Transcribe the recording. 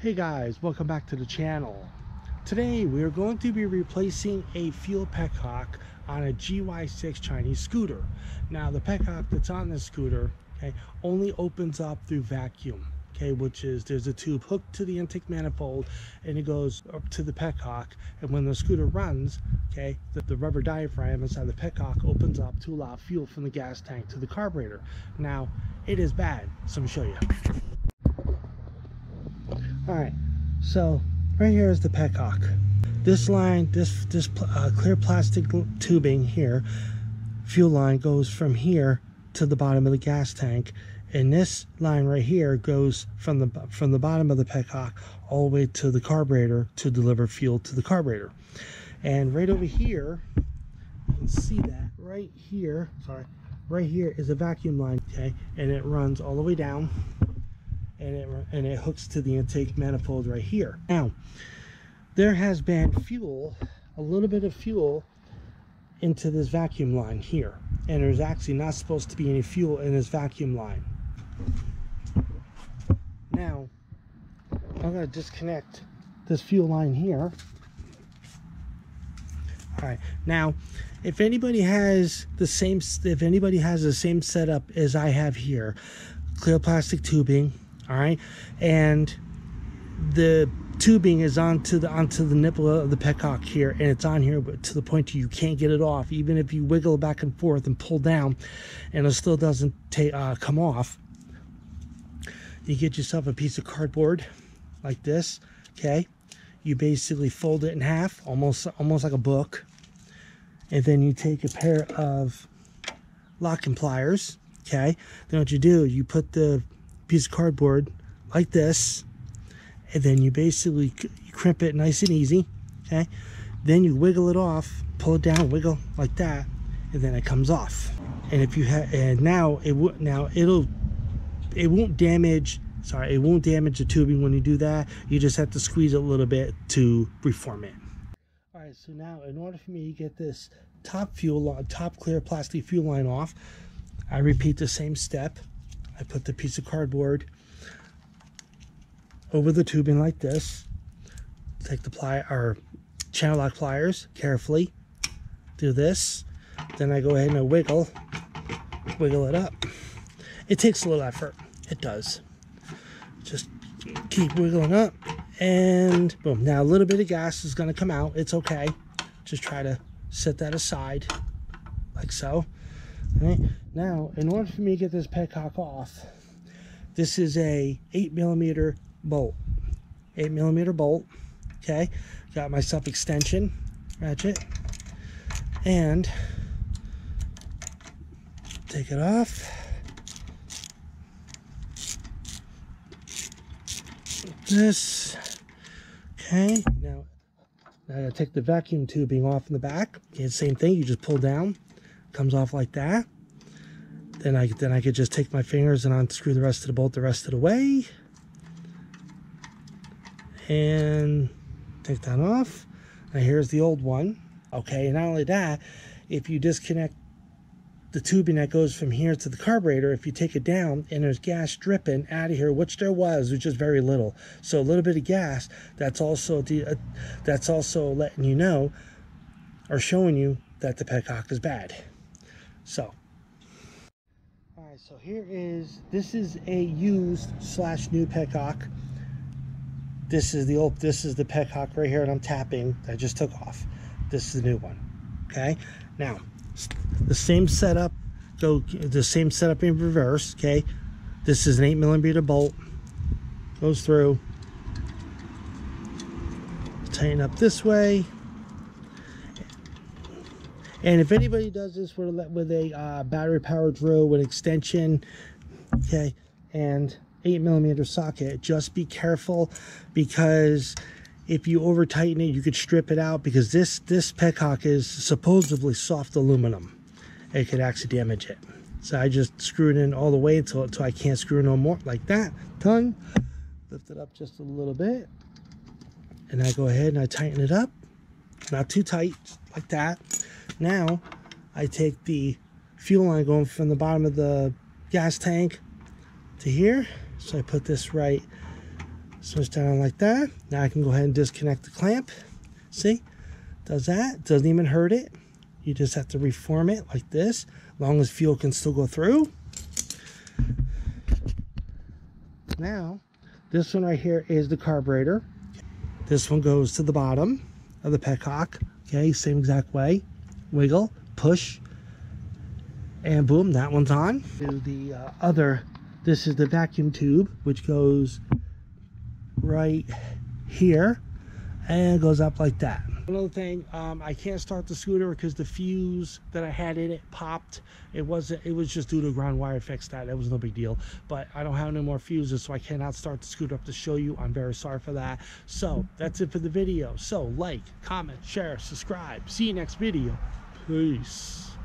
Hey guys, welcome back to the channel. Today we are going to be replacing a fuel petcock on a GY6 Chinese scooter. Now the petcock that's on this scooter okay, only opens up through vacuum. Okay, which is there's a tube hooked to the intake manifold and it goes up to the petcock and when the scooter runs okay the, the rubber diaphragm inside the petcock opens up to allow fuel from the gas tank to the carburetor now it is bad so me show you all right so right here is the petcock this line this this uh, clear plastic tubing here fuel line goes from here to the bottom of the gas tank. And this line right here goes from the from the bottom of the petcock all the way to the carburetor to deliver fuel to the carburetor. And right over here you can see that right here sorry right here is a vacuum line okay? And it runs all the way down and it and it hooks to the intake manifold right here. Now there has been fuel a little bit of fuel into this vacuum line here and there's actually not supposed to be any fuel in this vacuum line. Now I'm to disconnect this fuel line here. All right now if anybody has the same if anybody has the same setup as I have here clear plastic tubing all right? And the tubing is onto the onto the nipple of the petcock here and it's on here but to the point you can't get it off. Even if you wiggle back and forth and pull down and it still doesn't uh, come off you get yourself a piece of cardboard like this okay? You basically fold it in half almost almost like a book and then you take a pair of locking pliers okay? Then what you do you put the piece of cardboard like this and then you basically you crimp it nice and easy okay? Then you wiggle it off pull it down wiggle like that and then it comes off. And if you have and now it would now it'll it won't damage sorry it won't damage the tubing when you do that. You just have to squeeze it a little bit to reform it. All right so now in order for me to get this top fuel top clear plastic fuel line off i repeat the same step I put the piece of cardboard over the tubing like this. Take the ply or channel lock pliers carefully. Do this. Then I go ahead and I wiggle, wiggle it up. It takes a little effort. It does. Just keep wiggling up and boom. Now a little bit of gas is going to come out. It's okay. Just try to set that aside like so. Right now, in order for me to get this petcock off, this is a 8 millimeter bolt. 8 millimeter bolt. Okay, got myself extension ratchet and take it off. This. Okay, now I gotta take the vacuum tubing off in the back. Okay, same thing, you just pull down comes off like that. Then I then I could just take my fingers and unscrew the rest of the bolt the rest of the way. And take that off. Now here's the old one. Okay, and not only that, if you disconnect the tubing that goes from here to the carburetor, if you take it down and there's gas dripping out of here, which there was, which is very little. So a little bit of gas, that's also the, uh, that's also letting you know or showing you that the petcock is bad. So, all right, so here is, this is a used slash new petcock. This is the old, this is the petcock right here and I'm tapping I just took off. This is the new one, okay? Now, the same setup, go the same setup in reverse, okay? This is an eight millimeter bolt, goes through, tighten up this way, and if anybody does this with a, with a uh, battery powered drill with extension, okay, and 8 millimeter socket, just be careful because if you over tighten it, you could strip it out because this, this petcock is supposedly soft aluminum. It could actually damage it. So I just screw it in all the way until, until I can't screw no more like that. Tongue, lift it up just a little bit. And I go ahead and I tighten it up. Not too tight, like that. Now I take the fuel line going from the bottom of the gas tank to here. So I put this right switch down like that. Now I can go ahead and disconnect the clamp. See? Does that. Doesn't even hurt it. You just have to reform it like this long as fuel can still go through. Now this one right here is the carburetor. This one goes to the bottom of the petcock okay same exact way wiggle push and boom that one's on. To the uh, other this is the vacuum tube which goes right here and goes up like that another thing um, i can't start the scooter because the fuse that i had in it popped. It wasn't it was just due to ground wire fixed that it was no big deal. But i don't have any more fuses so i cannot start the scooter up to show you. I'm very sorry for that. So that's it for the video. So like comment share subscribe. See you next video. Peace